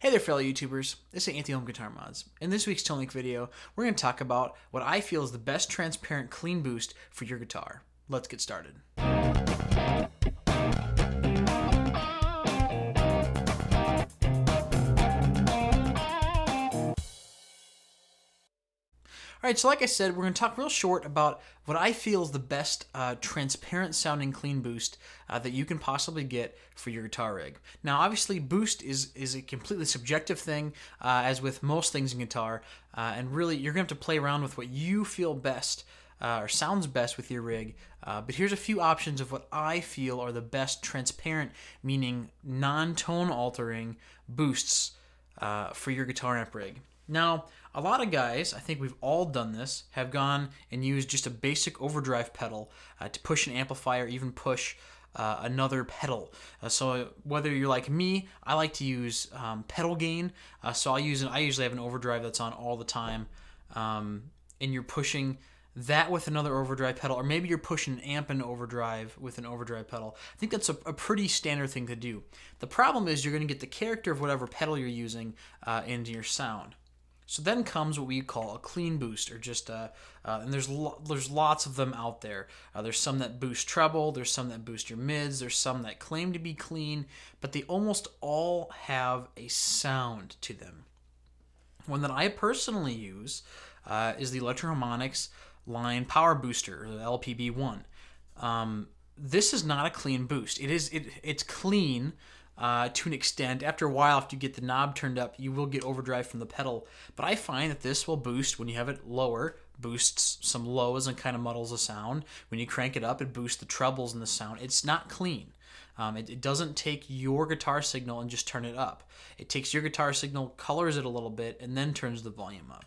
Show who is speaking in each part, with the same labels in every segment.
Speaker 1: Hey there, fellow YouTubers. This is Anthony Home Guitar Mods. In this week's Tone Leak video, we're going to talk about what I feel is the best transparent clean boost for your guitar. Let's get started. Right, so like I said, we're going to talk real short about what I feel is the best uh, transparent sounding clean boost uh, that you can possibly get for your guitar rig. Now, obviously, boost is is a completely subjective thing, uh, as with most things in guitar, uh, and really you're going to have to play around with what you feel best. Uh, or sounds best with your rig, uh, but here's a few options of what I feel are the best transparent, meaning non-tone altering boosts for your guitar amp rig. Now, a lot of guys, I think we've all done this, have gone and used just a basic overdrive pedal uh, to push an amplifier, even push uh, another pedal. Uh, so whether you're like me, I like to use um, pedal gain. Uh, so I use an, I usually have an overdrive that's on all the time, um, and you're pushing that with another overdrive pedal, or maybe you're pushing an amp and overdrive with an overdrive pedal. I think that's a, a pretty standard thing to do. The problem is you're going to get the character of whatever pedal you're using uh, into your sound. So then comes what we call a clean boost, or just a, uh, and there's lo- there's lots of them out there. Uh, there's some that boost treble, there's some that boost your mids, there's some that claim to be clean, but they almost all have a sound to them. One that I personally use uh, is the Electro-Harmonix Linear Power Booster, or the LPB1. Um, this is not a clean boost. It is it it's clean uh, to an extent. After a while, after you get the knob turned up, you will get overdrive from the pedal. But I find that this will boost when you have it lower, boosts some lows and kind of muddles the sound. When you crank it up, it boosts the trebles in the sound. It's not clean. Um, it, it, doesn't take your guitar signal and just turn it up. It takes your guitar signal, colors it a little bit, and then turns the volume up.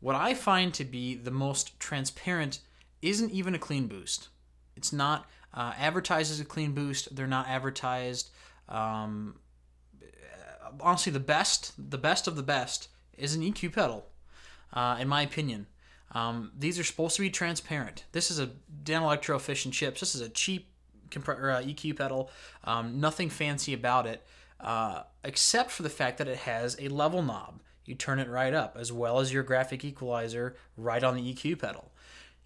Speaker 1: What I find to be the most transparent isn't even a clean boost. It's not uh, advertised as a clean boost. They're not advertised. Um, honestly, the best, the best of the best, is an EQ pedal, uh, in my opinion. Um, these are supposed to be transparent. This is a Danelectro and chips. This is a cheap uh, EQ pedal. Um, nothing fancy about it, uh, except for the fact that it has a level knob. You turn it right up, as well as your graphic equalizer right on the EQ pedal.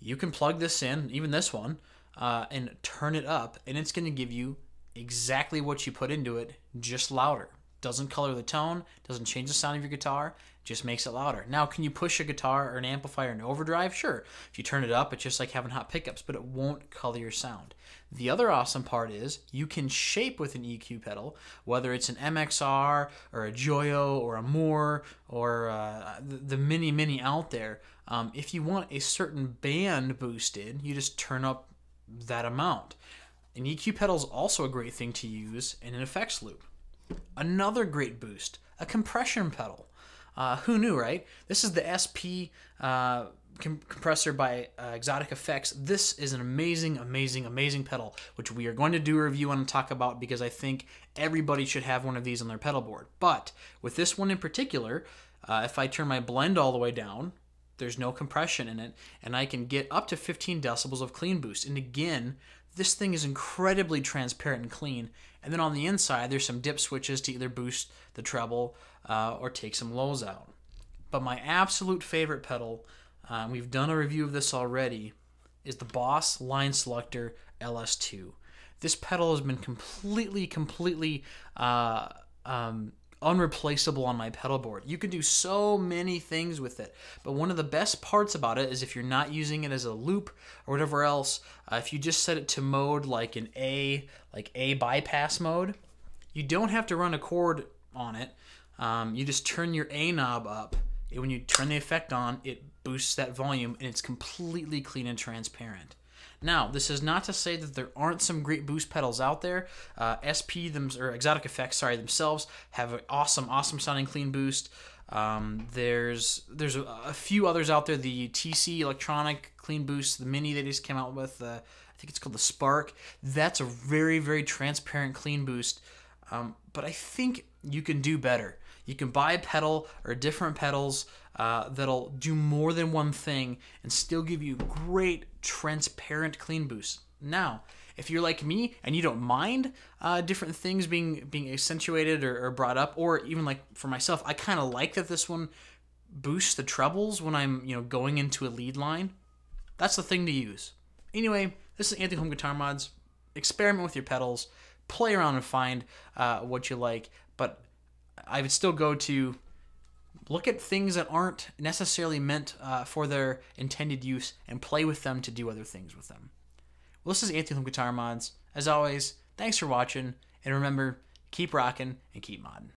Speaker 1: You can plug this in, even this one, uh, and turn it up, and it's going to give you exactly what you put into it, just louder. Doesn't color the tone, doesn't change the sound of your guitar, just makes it louder. Now, can you push a guitar or an amplifier in overdrive? Sure. If you turn it up, it's just like having hot pickups, but it won't color your sound. The other awesome part is you can shape with an EQ pedal, whether it's an MXR or a Joyo or a Mooer or uh, the, the many, many out there. Um, if you want a certain band boosted, you just turn up that amount. An EQ pedal is also a great thing to use in an effects loop. Another great boost, a compression pedal. Uh, who knew, right? This is the SP uh, com- compressor by uh, Xotic Effects. This is an amazing, amazing, amazing pedal, which we are going to do a review on and talk about because I think everybody should have one of these on their pedal board. But with this one in particular, uh, if I turn my blend all the way down, there's no compression in it, and I can get up to 15 decibels of clean boost. And again, this thing is incredibly transparent and clean. And then on the inside, there's some dip switches to either boost the treble uh, or take some lows out. But my absolute favorite pedal, uh, we've done a review of this already, is the Boss Line Selector LS2. This pedal has been completely, completely uh, um, unreplaceable on my pedal board. You can do so many things with it, but one of the best parts about it is if you're not using it as a loop or whatever else, uh, if you just set it to mode like an A, like A bypass mode, you don't have to run a cord on it. Um, you just turn your A knob up. And when you turn the effect on, it boosts that volume and it's completely clean and transparent. Now, this is not to say that there aren't some great boost pedals out there. Uh, SP them or Xotic Effects, sorry, themselves have an awesome, awesome sounding clean boost. Um, there's there's a, a, few others out there. The TC Electronic Clean Boost, the Mini they just came out with. Uh, I think it's called the Spark. That's a very very transparent clean boost. Um, but I think you can do better. You can buy a pedal or different pedals uh, that'll do more than one thing and still give you great, transparent clean boost. Now, if you're like me and you don't mind uh, different things being being accentuated or, or brought up, or even like for myself, I kind of like that this one boosts the trebles when I'm you know going into a lead line. That's the thing to use. Anyway, this is Anthony Home Guitar Mods. Experiment with your pedals, play around and find uh, what you like. But I would still go to look at things that aren't necessarily meant uh, for their intended use and play with them to do other things with them. Well, this is Anthony from Guitar Mods. As always, thanks for watching, and remember, keep rocking and keep modding.